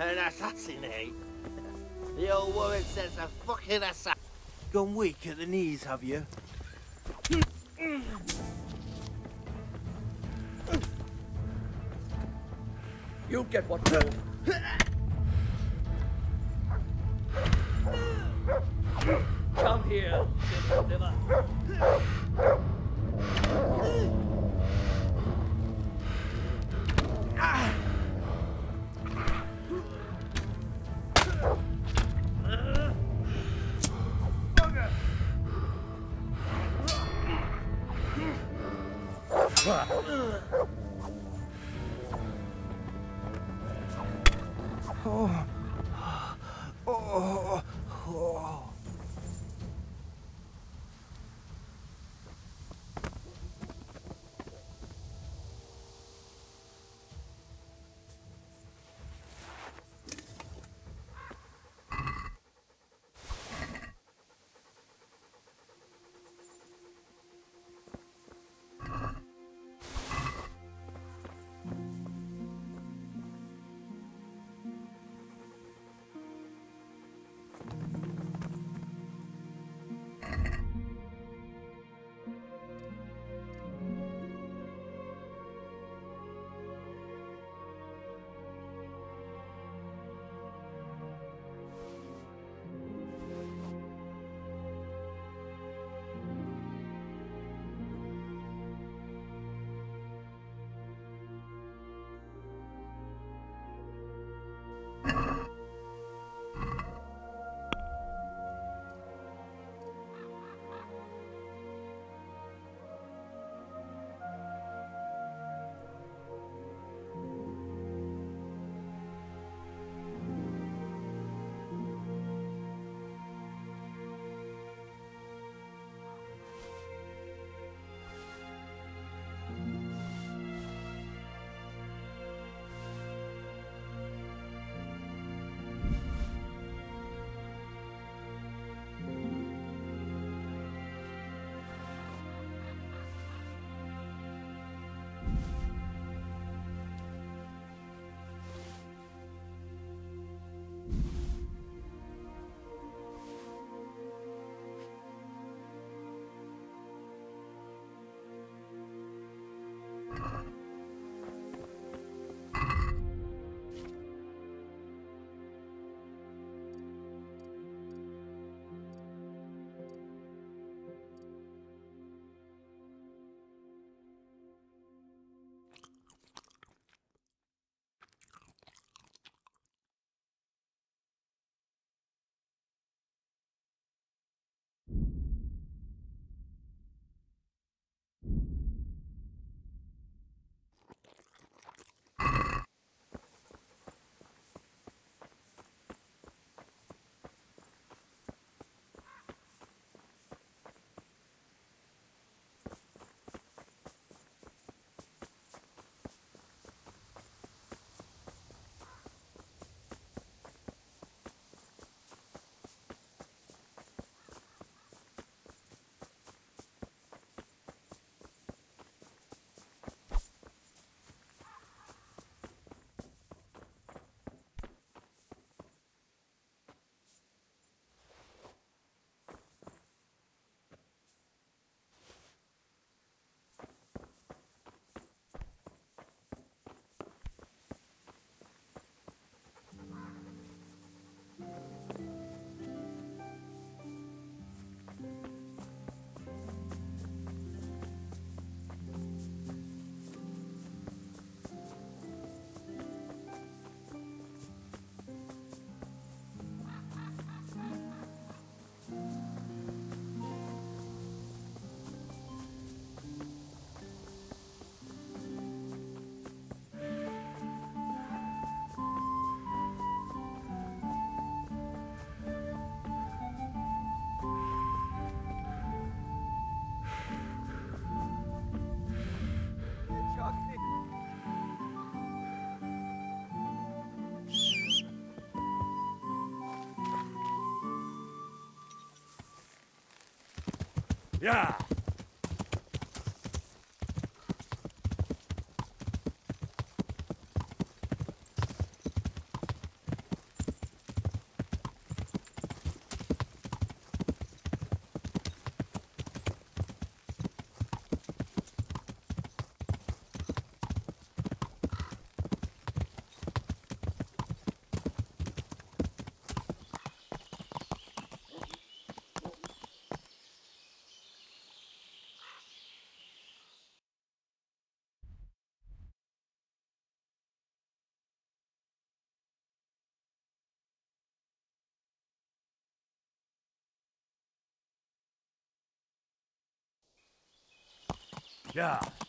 An assassinate? The old woman says a fucking assassin. Gone weak at the knees, have you? You'll get what you Come here, liver. Yeah. Yeah.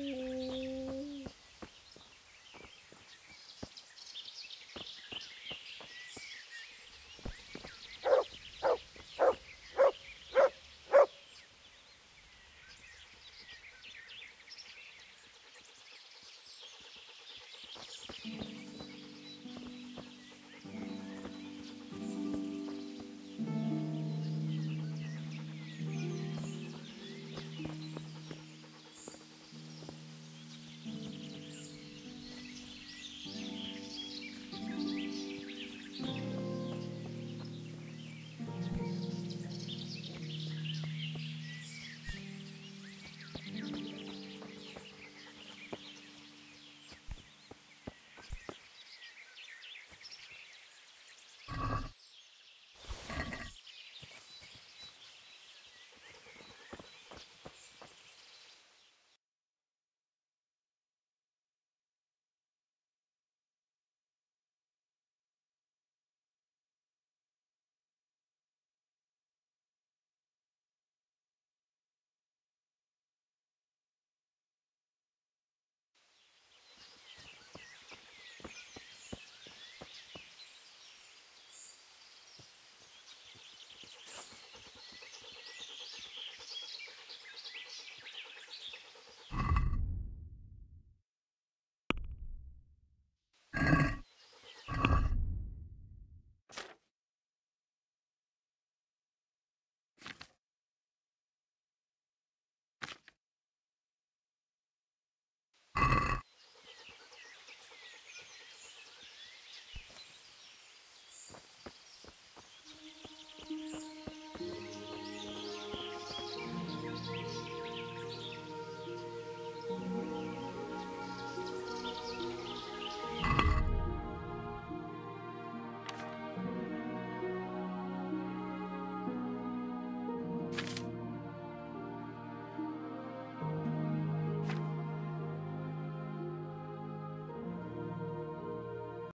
Mm-hmm.